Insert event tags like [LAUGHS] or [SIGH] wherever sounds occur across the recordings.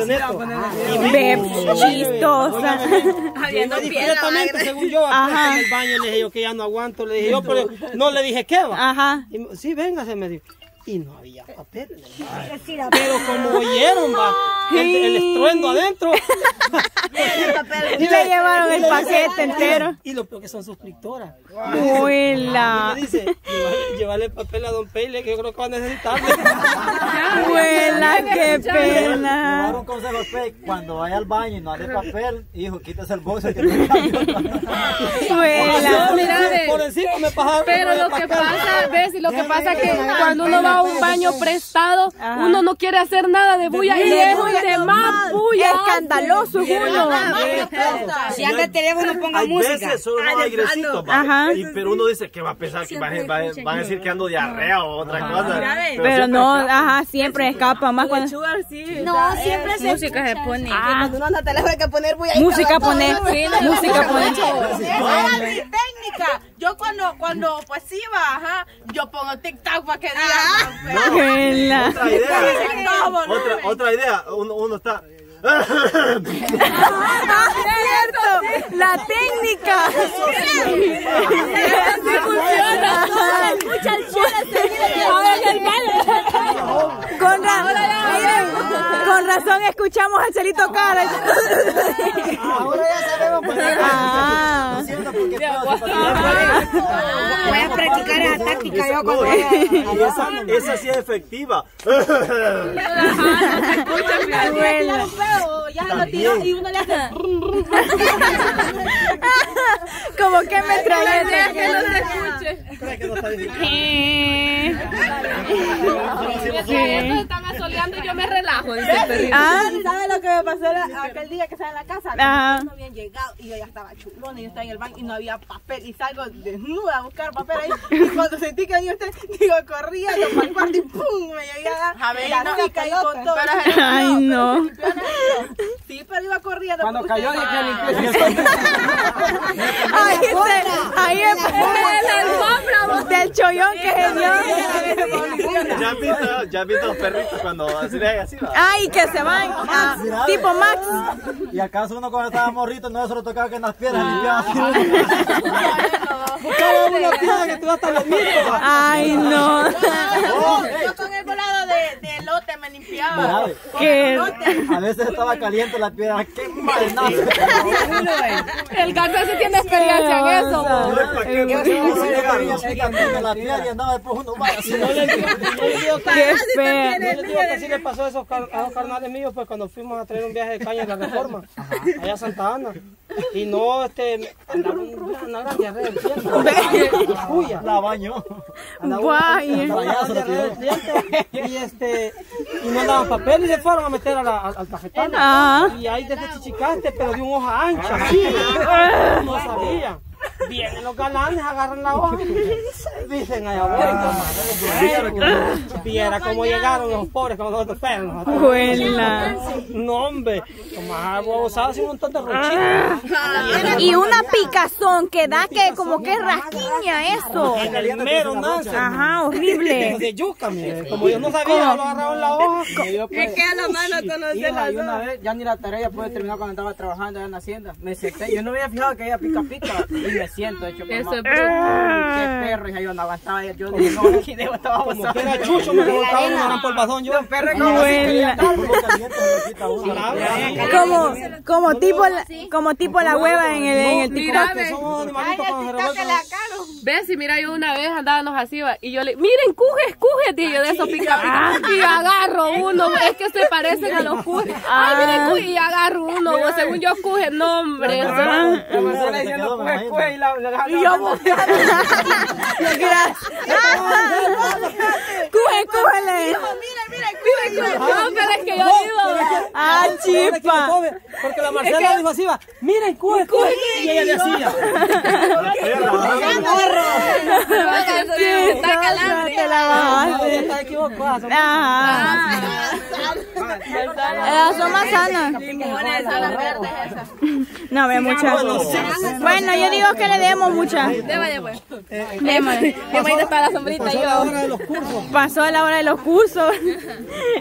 avioneta. Ve, chistosa. Habiendo [LAUGHS] discretamente, según yo, en el baño le dije yo que ya no aguanto, le dije yo, pero no le dije qué va. Ajá. Y, sí, véngase, me dijo y no había papel. Pero como oyeron, va, el, el estruendo adentro. [LAUGHS] y le llevaron el paquete entero. Y lo peor que son suscriptoras. Me dice, llevarle el papel a Don Peile, que yo creo que va a necesitarlo. [LAUGHS] Muela, qué pena. Llevar un consejo cuando vaya al baño y no haya papel, hijo, quítese el bolso que Muela. [LAUGHS] Por encima me pasaron. Pero lo que pasa, ves, y lo que pasa que cuando uno va a un baño prestado, uno no quiere hacer nada de bulla y es de más bulla. Escandaloso es uno. Si anda el teléfono, ponga música. veces son unos aigrecitos, Ajá. y, pero uno dice que va a pensar que van va, a decir que ando diarrea o otra cosa. Pero no, ajá, siempre escapa más cuando... No, siempre se música se pone. Cuando uno anda teléfono hay que poner bulla. Música pone, música pone. Esa es mi técnica. Yo cuando, cuando pues iba, ajá, yo pongo tic-tac para que digan. Muela. Otra idea. Otra, otra idea. Uno, uno está. [LAUGHS] [LAUGHS] Ah, cierto, [LAUGHS] la técnica. Funciona. Con razón escuchamos a Chelito Cara. Ahora ya sabemos por qué. Ah. Voy a practicar esa táctica yo con esa, esa sí es efectiva. Muela. Ya lo tiró y uno le hace. [LAUGHS] [LAUGHS] Como que me trae que no se escuche. Ellos están asoleando y yo me relajo, dice. Ah, ¿Sabes lo que me pasó la- aquel día que estaba en la casa? Ajá. No habían llegado y yo ya estaba chulona y yo estaba en el baño y no había papel y salgo desnuda a buscar papel ahí y cuando sentí que venía usted, digo, corría yo para el cuarto y pum, me llegué a la y con todo. Ay, no. Sí, pero iba corriendo. Cuando porque cayó, dije [LAUGHS] Ahí, ahí es del chollón que se dio. ¿Ya has visto, ya has visto los perritos cuando así le así? Ay, que se van. ah, tipo Max. ¿Y acaso uno cuando estaba morrito no se lo tocaba que en las piernas limpiaba? [LAUGHS] Buscaba una piedra que tú vas a estar mismo. Ay, no. Yo con el volado de, de lote me limpiaba. Mira, Que A veces estaba caliente la piedra, qué mal nace. El gato ese tiene experiencia en eso. bo. ¿Para qué? ¿Para qué la. No no Qué fea. no le digo que así le pasó a esos, car- a esos carnales míos, pues cuando fuimos a traer un viaje de caña en la reforma, allá a Santa Ana. Y no, este, andaba un- una gran diarrea del diente. La bañó. Guay. del diente. Y este, y no andaban papel y se fueron a meter a la, al, al cafetal. Ah. Y ahí desde Chichicaste, pero de un hoja ancha. No sabía. Vienen los galanes, agarran la hoja. Dicen allá abuelo. Viera cómo llegaron los pobres con nosotros perros. Buena. No, hombre. Como agua abusada, un montón de rochitas. Y una picazón que da que como que rasquiña eso. En el mero nance. Ajá, horrible. [LAUGHS] De yuca, mire. Como yo no sabía, lo agarraron la hoja. Me queda la mano conocer Hija, y una vez, ya ni la tarea pude terminar cuando estaba trabajando allá en la hacienda. Me senté, yo no había fijado que ella pica pica y me siento hecho Eso es qué perro, hija, yo no aguantaba, yo dije, no, [LAUGHS] aquí debo, estaba Como que abusando. era chucho, me colocaba un gran polvazón yo. Perro como. Como, como tipo la, como tipo la hueva en el, en el Mira, TikTok. Ves, y mira, yo una vez andábamos así, va, y yo le, miren, cujes, cujes, dije yo de esos pica pica. Y agarro uno, es que se parecen a los cujes. Ay, miren, cujes, y agarro uno, o según yo, cujes, no, hombre. La persona diciendo, pues, pues, y la, la, la, y yo [LAUGHS] [LAUGHS] Cuje, cújele. No, pero es que yo digo, Ah, Chipa. chipa. Porque la Marcela dijo así, va, miren, cuje, cuje. Y ella le hacía. [LAUGHS] está calambre. Te la bajaste. Está equivocada. Son-. Eh, son manzanas. No, ve muchas. Bueno, yo digo que le demos muchas. Démosle, pues. Démosle. Démosle para la sombrita yo. Pasó la hora de los cursos.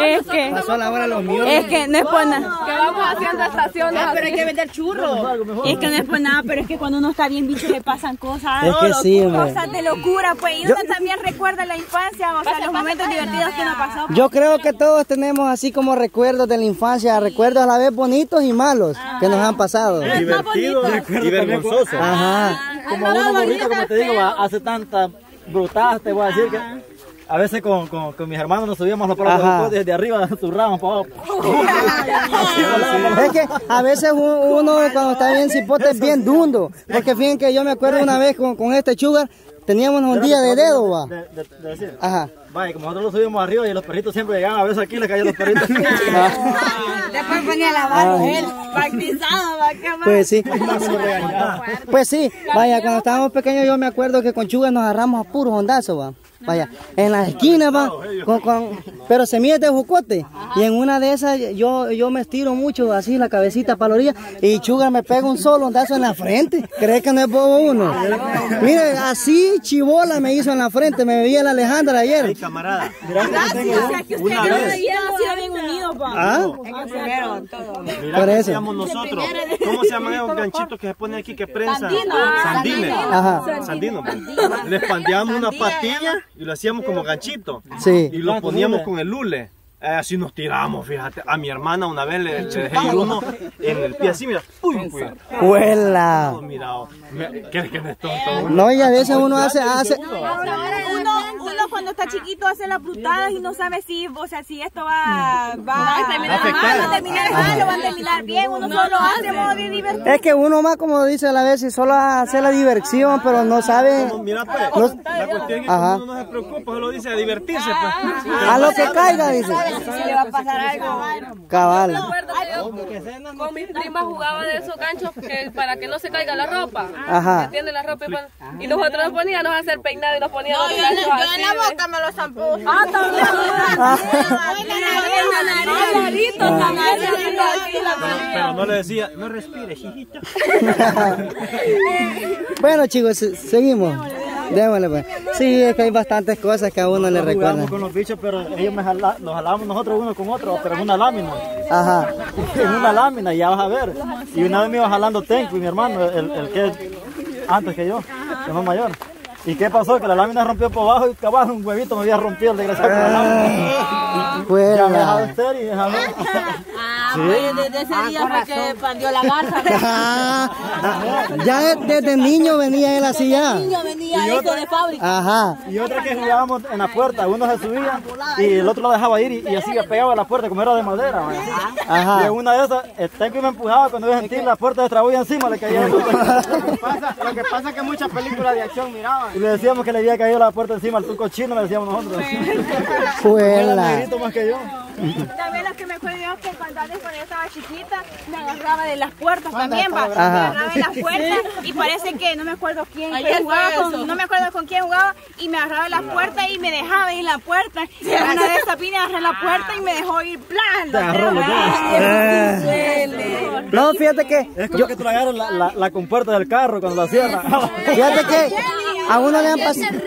Es que, Pasó la hora de los míos. es que no es por nada. Que vamos haciendo estaciones. Pero hay que vender churros. Es que no es por nada, pero es que cuando uno está bien bicho le pasan cosas. Es que sí, hombre. Cosas de locura, pues. Y uno también recuerda la infancia, o sea, los momentos divertidos que uno pasó. Yo creo que todos tenemos así como recuerdos de la infancia, recuerdos a la vez bonitos y malos que nos han pasado. Divertido y vergonzoso. Ajá. Como uno morrito, como te digo, hace tanta brutal, te voy a decir que a veces con, con, con mis hermanos nos subíamos los palos desde arriba, [LAUGHS] zurramos para abajo. [LAUGHS] Es que a veces uno cuando está bien cipote es bien dundo. Porque fíjense que yo me acuerdo una vez con, con este sugar, teníamos un día de dedo, va. De, de- de decir. Ajá. Vaya, como nosotros los subimos arriba y los perritos siempre llegaban, a veces aquí les caían los perritos. [LAUGHS] [LAUGHS] Después venía a lavar él. Bautizado, va, qué mal. Pues sí. [LAUGHS] Pues sí, vaya, cuando estábamos pequeños yo me acuerdo que con Chuga nos agarramos a puros hondazos, va. Vaya, en las esquinas, va, con, con- pero semillas de jocote. Y en una de esas yo, yo me estiro mucho así la cabecita para la orilla y Chuga me pega un solo hondazo en la frente. ¿Crees que no es bobo uno? Mire, así chibola me hizo en la frente, me veía la Alejandra ayer. Camarada. ¿Ah? Mira, Por ¿cómo eso. se llaman nosotros? ¿Cómo se llaman esos ganchitos que se ponen aquí que prensan? Sandines. Ajá. Sandinos. pues. Les pandeamos una patilla y lo hacíamos como ganchito. Sí. Y lo poníamos con el lule. Eh, así nos tiramos, fíjate. A mi hermana una vez le, le dejé ir uno en el pie así, mira. Uy, uy. Huela. Todo mirado. Me- ¿Crees que no es tonto? No, y a veces uno hace, hace, Uno, uno cuando está chiquito hace las brutadas y no sabe si, o sea, si esto va, va a terminar mal, va a terminar mal va a terminar bien. Uno solo hace modo de. Es que uno más, como dice a la vez, y solo hace la diversión, pero no sabe Mira, pues, No- la cuestión es que Ajá. uno no se preocupa, solo dice a divertirse, pues. a lo que caiga, dice. Si le va a pasar algo. Cabal. Con mis primas jugaba de esos ganchos que para que no se caiga la ropa. Ajá. La ropa y, pon- y nosotros nos poníamos a hacer peinado y nos poníamos No, yo, yo así, la boca me lo zampó. [LAUGHS] Ah, también. Ah. Aquí la Pero no le decía, no respire, hijito. [LAUGHS] Bueno, chicos, se- seguimos. Démosle, pues. Sí, es que hay bastantes cosas que a uno le recuerdan. con los bichos, pero ellos me jala- los jalábamos nosotros uno con otro, pero en una lámina. Ajá. [LAUGHS] En una lámina, ya vas a ver. Y una vez me iba jalando Tenco y mi hermano, el, el que es antes que yo, es más mayor. ¿Y qué pasó? Que la lámina rompió por abajo y cabal un huevito me había rompido el desgraciado con la lámina. Ya me dejaba usted y dejaba. Ah, pues desde ese día fue que pandió la garza. Ah, ya de- desde niño venía él así ya. niño venía eso de fábrica. Ajá. Y otra que jugábamos en la puerta, uno se subía y el otro lo dejaba ir y, y así le pegaba a la puerta como era de madera. man. Y Ajá. en una de esas, el Tenco me empujaba cuando yo sentí la puerta de trabajo y encima le caía. [LAUGHS] Lo que pasa es que muchas películas de acción miraban. Y le decíamos que le había caído la puerta encima al tuco chino, le decíamos nosotros. [LAUGHS] Fuera. negrito más que yo. También lo que me acuerdo yo es que cuando antes cuando yo estaba chiquita me agarraba de las puertas también, va. Me agarraba de las puertas y parece que no me acuerdo quién jugaba fue con, no me acuerdo con quién jugaba y me agarraba de las puertas y me dejaba ir la puerta. Y una vez Sapine agarré la puerta y me dejó ir plan. Ah. No, fíjate que Es como que tú le agarras la, la, la compuerta del carro cuando la cierra. Fíjate que a uno le han pasado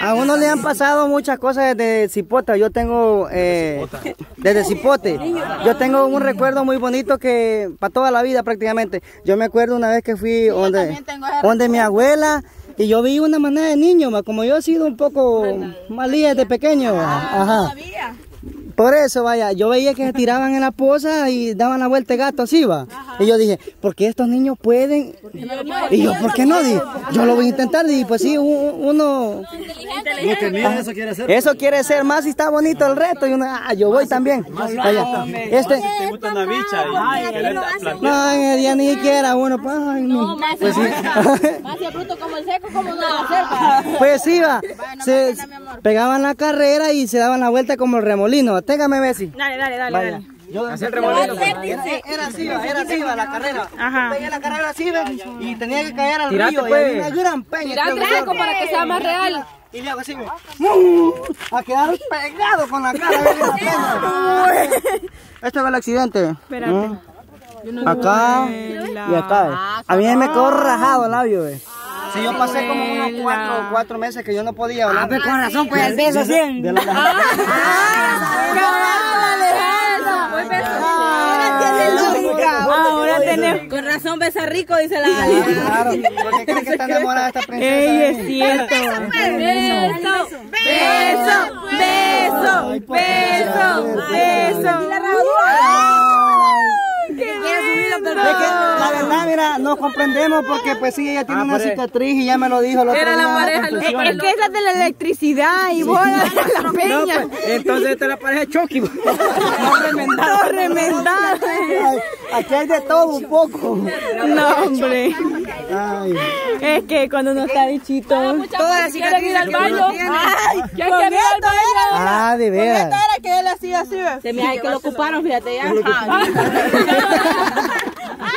a uno le han pasado muchas cosas desde Cipota. Yo tengo eh, desde Cipote. Yo tengo un recuerdo muy bonito que para toda la vida prácticamente. Yo me acuerdo una vez que fui donde mi abuela y yo vi una manada de niños, como yo he sido un poco malía desde pequeño. ma. Ajá. Por eso, vaya, yo veía que se tiraban en la poza y daban la vuelta de gato así, va. Y yo dije, ¿por qué estos niños pueden? Y yo, ¿por qué no? Dije, yo lo voy a intentar. Y pues sí, un- uno... Lo que mira, eso quiere ser. Eso quiere ser más y está bonito el reto. Y uno, ah, yo voy también. Este... Te gusta una bicha y querés plantear. No, en el día ni siquiera uno, pues, ay, no. Pues sí. Más [LAUGHS] bruto como el seco, como no? Pues sí, va. Se pegaban la carrera y se daban la vuelta como el remolino. Téngame, Bessie. Dale, dale, dale, dale. Yo el remolino. Era, era así, era así, la carrera. Ajá. Pegué la carrera así, y tenía que caer al Tirate, río. Y pues. había una gran peña. Tirate seco para que sea más real. y le hago así, ¡mum! a quedar pegado con la cara. [LAUGHS] Este fue el accidente. Espérate. Acá y acá. A mí me quedó rajado el labio. ve. Sí, yo pasé como unos cuatro, cuatro meses que yo no podía hablar. Pues con razón, pues el beso [LAUGHS] sí. De la- Ahora tenemos. Con razón besa rico, dice la Claro, [LAUGHS] porque cree que está enamorada esta princesa. Ey, es cierto. Beso, beso, beso, beso, beso. Es que la verdad, mira, nos comprendemos porque pues sí, ella tiene una cicatriz y ya me lo dijo el otro Era la pareja. Es que es la de la electricidad y vos la de la [LAUGHS] peña. Entonces esta es la pareja Chucky. Todo remendado. Ay, Aquí hay de todo un poco. No, hombre. Ay. Es que cuando uno está bichito. Todas las ¿Quieren ir cicatrices al que uno baño? tiene. ¿Quién quiere ir al baño? Ah, de veras. Era que él hacía así, ¿ves? Se me hace que lo ocuparon, fíjate ya. [LAUGHS]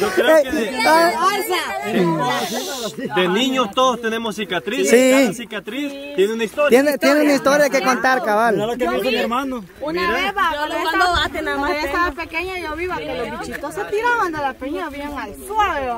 Yo creo que de, Ah, de niños todos tenemos cicatrices. Sí. Cada cicatriz tiene una historia. Tiene, tiene una historia que contar, Mira cabal. lo que hizo mi hermano. Una vez, va, cuando yo estaba, cuando yo estaba pequeña, yo viva que los bichitos se tiraban de la peña bien al suave.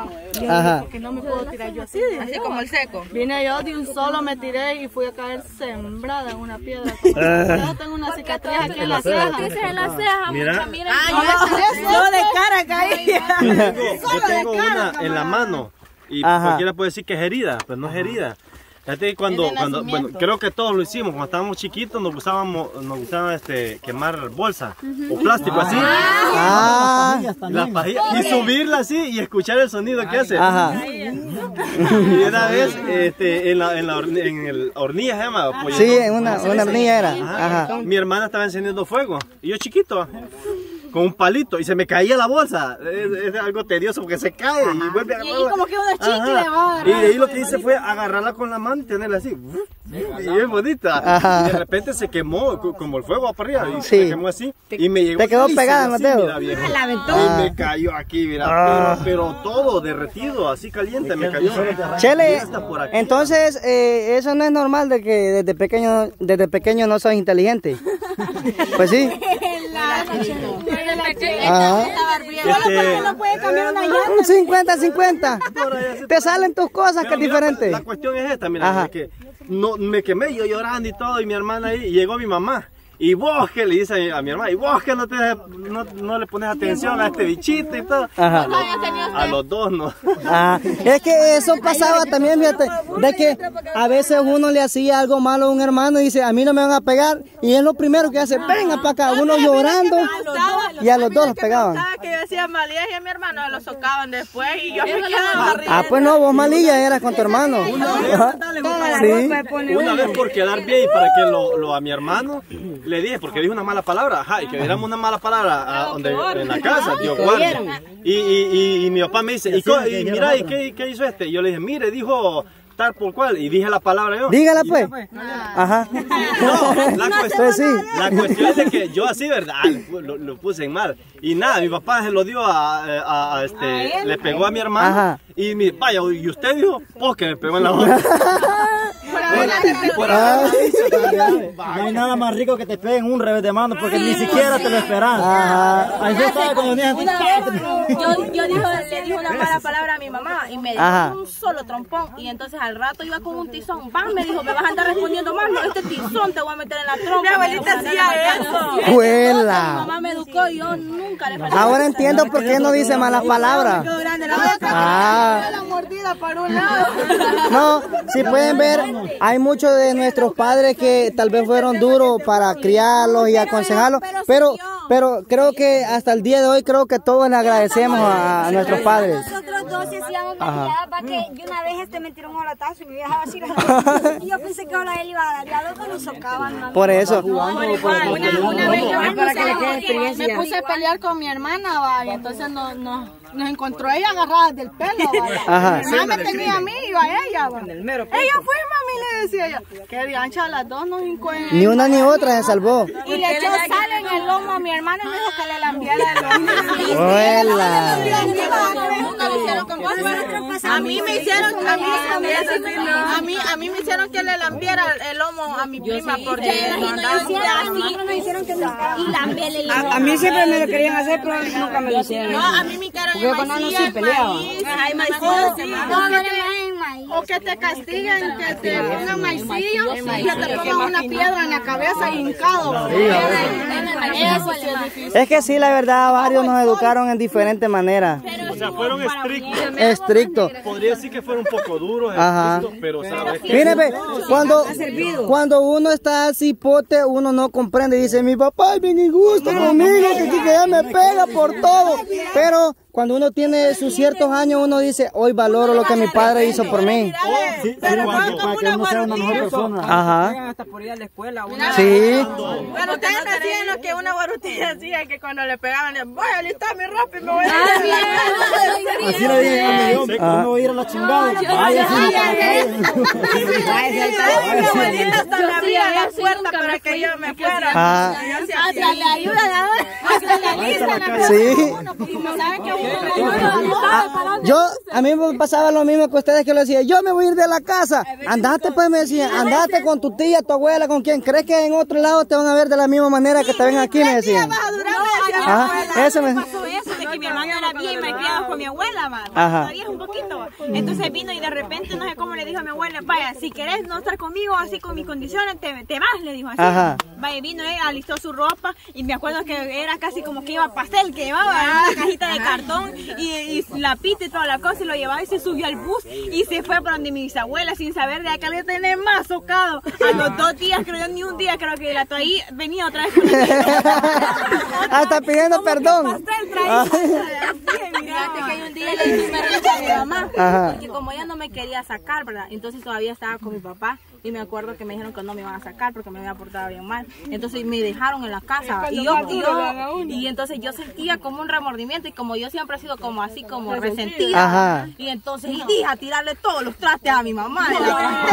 Ajá. Porque no me puedo tirar yo así. Así yo, como el seco. Vine yo de un solo, me tiré y fui a caer sembrada en una piedra. Yo tengo una cicatriz aquí en la ceja. en la ceja, Mira. Yo de cara caí. Yo tengo una en la mano y Ajá. cualquiera puede decir que es herida, pero no es herida. Fíjate que cuando, cuando bueno, creo que todos lo hicimos, cuando estábamos chiquitos nos gusábamos, nos gustaba este, quemar bolsa o plástico así, Ah, las pajillas, y subirla así y escuchar el sonido que hace. ajá. Y una vez este, en, la, en, la horn- en el hornilla se llama. pollo. Sí, una, una hornilla era. Ajá. Ajá. Mi hermana estaba encendiendo fuego y yo chiquito con un palito y se me caía la bolsa. Es, es algo tedioso porque se cae y vuelve a agarrarla. Y como que uno es chicle, Ajá. va. Y de ahí lo que hice fue agarrarla con la mano y tenerla así. Y es bonita. Ajá. Y de repente se quemó co- como el fuego para arriba y Sí. se quemó así. Y me llegó Te quedó pegada mira, viejo. La aventó. Y me cayó aquí, mira. Ah. Pero, pero todo derretido, así caliente, me cayó. Chele, Hasta por aquí. entonces eh, eso no es normal de que desde pequeño, desde pequeño no sos inteligente. [LAUGHS] Pues sí. No puede cambiar una llanta. Un 50-50. Te salen tus cosas que es diferente. La cuestión es esta, mira, que no, me quemé yo llorando y todo, y mi hermana ahí, y llegó mi mamá. Y vos que le dice a mi, a mi hermana, y vos que no, te, no, no le pones atención a este bichito y todo. Ajá. A, los, a los dos no. Ah, es que eso pasaba también, fíjate, de que a veces uno le hacía algo malo a un hermano y dice, a mí no me van a pegar, y es lo primero que hace, venga para acá, uno llorando, y a los dos los pegaban. Que yo decía Malías y a mi hermano lo socaban después y yo me quedaba arriba. Ah, pues no, vos malilla eras con tu hermano. Una vez por quedar bien y para que lo, lo a mi hermano le dije, porque dijo una mala palabra, ajá, y que diéramos una mala palabra a donde, en la casa, [LAUGHS] Dios guarde. Y, y, y, y mi papá me dice, y, co- y mira, ¿y qué, qué hizo este? Y yo le dije, mire, dijo tal por cual, y dije la palabra yo. Dígala pues. Ajá. No, la [LAUGHS] cuestión, Pues sí. la cuestión es de que yo así, ¿verdad? Lo, lo puse en mal. Y nada, mi papá se lo dio a, a- a este, le pegó a mi hermano. Ajá. Y mi, vaya, y usted dijo, pues que me pegó en la boca. [LAUGHS] Por. No hay nada más rico que te peguen un revés de mano porque ni siquiera te lo. Ahí yo estaba con los niños así. Una vez yo, yo dijo, le dijo una mala palabra a mi mamá y me Ajá. dio un solo trompón. Y entonces al rato iba con un tizón. Van, me dijo, me vas a andar respondiendo más. No, este tizón te voy a meter en la trompa. Mi abuelita hacía eso. Mi Juela. mamá me educó y yo nunca le falté. Ahora entiendo por qué no dice malas palabras. Ah. La mordida para un lado. No, si pueden ver, hay muchos de nuestros padres que tal vez fueron duros para criarlos y aconsejarlos, pero, pero creo que hasta el día de hoy creo que todos le agradecemos a, a nuestros padres. Nosotros dos hacíamos para que yo una vez este me tiró un y me dejaba así. [LAUGHS] y yo pensé que ahora él iba a dar, ya luego nos socaban. Por eso. Una, una vez yo me puse- a pelear con mi hermana, va, y entonces nos, nos, nos encontró ella agarrada del pelo, va. Ajá. Mi mamá me tenía a mí y a ella, va. Ella fue, mami, le decía ella. Que diancha, las dos nos encuentran. Ni una ni otra se salvó. Y le echó sal en el lomo a mi hermano y me dijo que le lambiera el lomo. Hicieron. A mí me hicieron, a mí, a mí, a mí me hicieron que le lambiera el lomo a mi prima porque no A, a mí siempre me lo querían hacer, pero nunca me lo hicieron. No, a mí me quedaron Porque con Nano sí peleaba. Ay, maíz, o que te castiguen, que te pongan maicillo y que te pongan una piedra en la cabeza y hincado. Es que sí, la verdad, varios nos educaron en diferentes maneras. O sea, fueron estrictos. Estricto. Podría decir que fueron un poco duros, Ajá. estrictos, pero sabes que... Mire, ve, cuando, cuando uno está así pote, uno no comprende. Dice, mi papá es bien injusto conmigo, que, que ya me pega por todo. Pero cuando uno tiene sus ciertos años, uno dice, hoy valoro lo que mi padre hizo por mí. Sí, pero para, para que uno sea una mejor persona. Ajá. hasta por ir a la escuela. Una Sí. Pero ustedes no hacían lo que una barutilla decía, que cuando le pegaban, le, voy a listar mi ropa y me voy a Así le dije a mi yo, no voy a ir a la chingada. Vaya, Mi abuelita hasta le abría la puerta para que yo me fuera. Ah. Y hacía- le ayudan. Hasta le alistan a Sí. uno. ¿Saben que Ah, yo, a mí me pasaba lo mismo que ustedes que le decía, yo me voy a ir de la casa. Andate pues, me decían, andate con tu tía, tu abuela, con quien crees que en otro lado te van a ver de la misma manera que te ven aquí, me decían. vas a durar, me decía mi Ah, eso me... pasó eso de que mi hermano era bien malcriado con mi abuela. Ajá. Entonces vino y de repente no sé cómo le dijo a mi abuela, vaya, si querés no estar conmigo así con mis condiciones, te, te vas, le dijo así. Ajá. Vaya, vino él, alistó su ropa y me acuerdo que era casi como que iba a pastel, que llevaba una cajita de cartón y, y la pita y toda la cosa y lo llevaba y se subió al bus y se fue para donde mi bisabuela sin saber de que le tenía más socado. A los dos días, creo yo, ni un día creo que la ahí venía otra vez con Hasta [LAUGHS] pidiendo perdón. pastel traía. Día le hice un berrinche a mi mamá, Ajá. porque como ella no me quería sacar, ¿verdad? Entonces todavía estaba con mi papá y me acuerdo que me dijeron que no me iban a sacar porque me había portado bien mal. Entonces me dejaron en la casa y yo, y, yo- y entonces yo sentía como un remordimiento y como yo siempre he sido como así como resentida. Ajá. Y entonces y dije a tirarle todos los trastes a mi mamá la.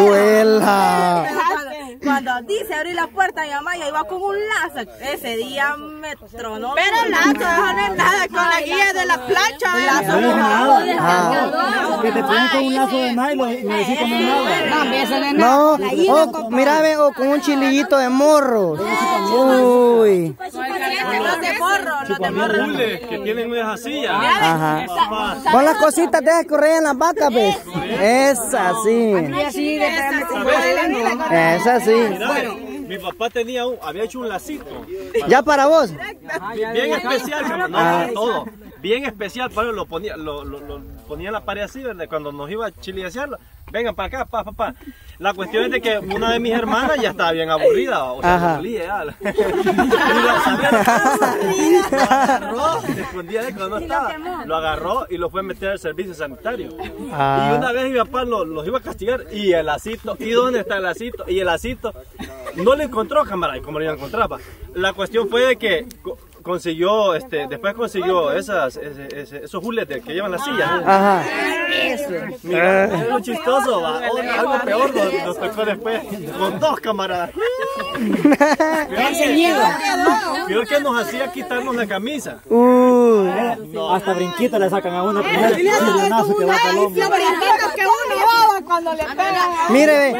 Cuando, cuando dice abrir la puerta a mi mamá, ya iba con un lazo. Ese día me tronó. Pero lazo, no es nada, con la guía de la plancha. No lazo. es nada. Que te ponen con un lazo de nylon y me decís que no es nada. No, o, mira, ve, o con un chilillito de morros. Uy. Los de morro, los de morro. Que tienen unas sillas. Ajá. Con las cositas de esas que corrían las vacas, ¿ves? Esa sí. Esa sí. Mira, mi papá tenía un, había hecho un lacito. ¿Ya para vos? Bien, bien especial, para todo. Bien especial, para lo ponía, lo, lo, lo ponía en la pared así, ¿verdad? Cuando nos iba a chileasearlo, vengan para acá, pa, pa, pa. La cuestión es de que una de mis hermanas ya estaba bien aburrida, o sea, Ajá. se molía ya. Y lo agarró, escondía de cuando no estaba, lo agarró y lo fue a meter al servicio sanitario. Ah. Y una vez mi papá lo- los iba a castigar y el lacito, ¿y dónde está el lacito? Y el lacito no lo encontró, camarada, y como lo encontraba. La cuestión fue de que consiguió, este, después consiguió esas, ese- ese- esos de que llevan las sillas. Ajá. Mira, es lo chistoso, va. O- algo peor nos, nos tocó después con dos camaradas. [LAUGHS] Peor que nos hacía quitarnos la camisa. Uy. Hasta brinquito le sacan a uno. Primer chilenazo que va para el hombro. que uno daba cuando le pegan. Mire.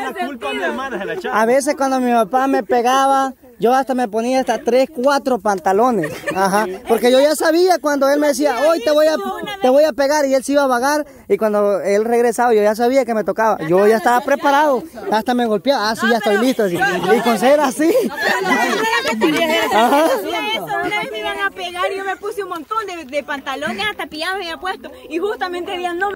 A veces cuando mi papá me pegaba, yo hasta me ponía hasta tres, cuatro pantalones. Ajá. Porque yo ya sabía cuando él me decía, hoy te voy a, te voy a pegar y él se iba a vagar. Y cuando él regresaba, yo ya sabía que me tocaba. Yo ya estaba preparado. Hasta me golpeaba. Ah, sí, ya estoy listo. así. Y con ser así. Ajá. Una vez me iban a pegar y yo me puse un montón de, de pantalones, hasta pijamas me había puesto. Y justamente había no